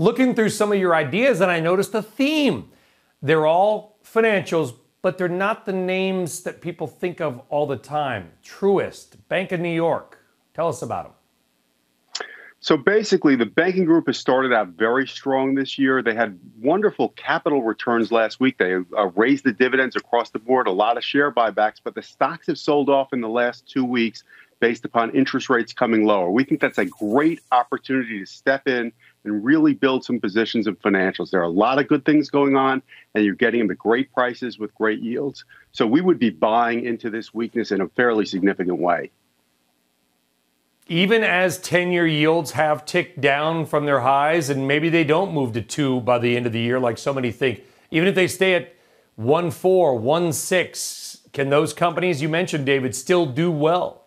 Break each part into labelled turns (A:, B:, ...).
A: looking through some of your ideas and I noticed a theme. They're all financials, but they're not the names that people think of all the time. Truist, Bank of New York. Tell us about them.
B: So basically, the banking group has started out very strong this year. They had wonderful capital returns last week. They uh, raised the dividends across the board, a lot of share buybacks, but the stocks have sold off in the last two weeks based upon interest rates coming lower. We think that's a great opportunity to step in and really build some positions in financials. There are a lot of good things going on, and you're getting them at great prices with great yields. So we would be buying into this weakness in a fairly significant way
A: even as 10 year yields have ticked down from their highs, and maybe they don't move to two by the end of the year like so many think, even if they stay at 1 4, 1 6, can those companies you mentioned, David, still do well?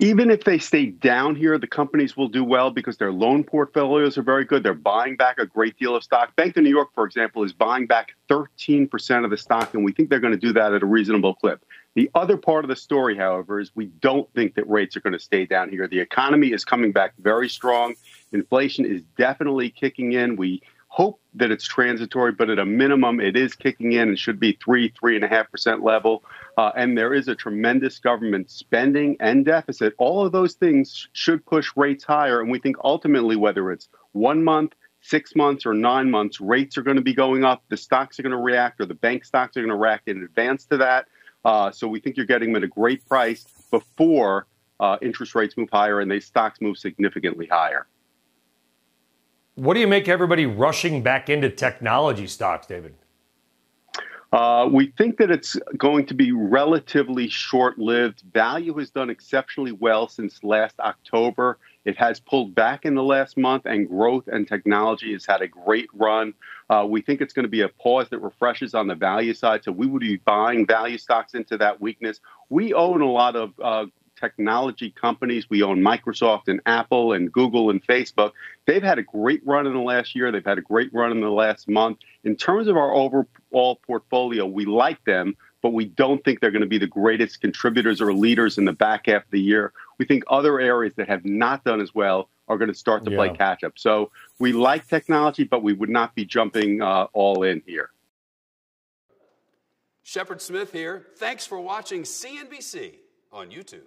B: Even if they stay down here, the companies will do well because their loan portfolios are very good. They're buying back a great deal of stock. Bank of New York, for example, is buying back 13% of the stock, and we think they're going to do that at a reasonable clip. The other part of the story, however, is we don't think that rates are going to stay down here. The economy is coming back very strong. Inflation is definitely kicking in. We hope that it's transitory, but at a minimum, it is kicking in and should be three, three and a half percent level. Uh, and there is a tremendous government spending and deficit. All of those things should push rates higher. And we think ultimately, whether it's one month, six months, or nine months, rates are going to be going up. The stocks are going to react, or the bank stocks are going to react in advance to that. Uh, so we think you're getting them at a great price before uh, interest rates move higher and they stocks move significantly higher.
A: What do you make everybody rushing back into technology stocks, David?
B: Uh, we think that it's going to be relatively short lived. Value has done exceptionally well since last October. It has pulled back in the last month, and growth and technology has had a great run. Uh, we think it's going to be a pause that refreshes on the value side. So we would be buying value stocks into that weakness. We own a lot of uh, technology companies. We own Microsoft and Apple and Google and Facebook. They've had a great run in the last year. They've had a great run in the last month. In terms of our overall portfolio, we like them, but we don't think they're going to be the greatest contributors or leaders in the back half of the year. We think other areas that have not done as well are going to start to yeah. play catch up. So we like technology, but we would not be jumping uh, all in here.
C: Shepard Smith here. Thanks for watching CNBC on YouTube.